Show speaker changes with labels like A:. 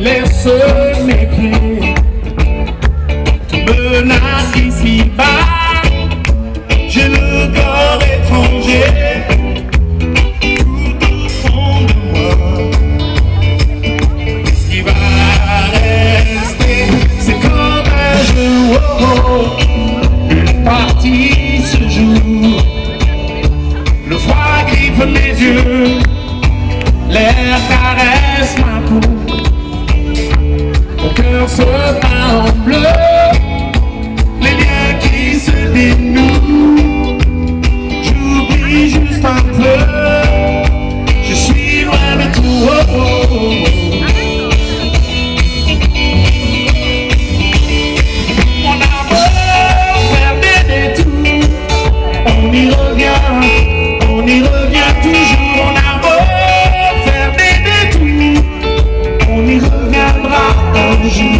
A: laisse mes pieds menace ici-bas, j'ai le corps étranger tout au fond de moi. Ce qui va rester, c'est comme un jeu, oh oh, parti ce jour. Le froid griffe mes yeux, l'air caresse ma peau se peint en bleu Les liens qui se dénouent J'oublie juste un peu Je suis loin de tout oh oh oh. On a beau faire des détours On y revient, on y revient toujours On a beau faire des détours On y reviendra un jour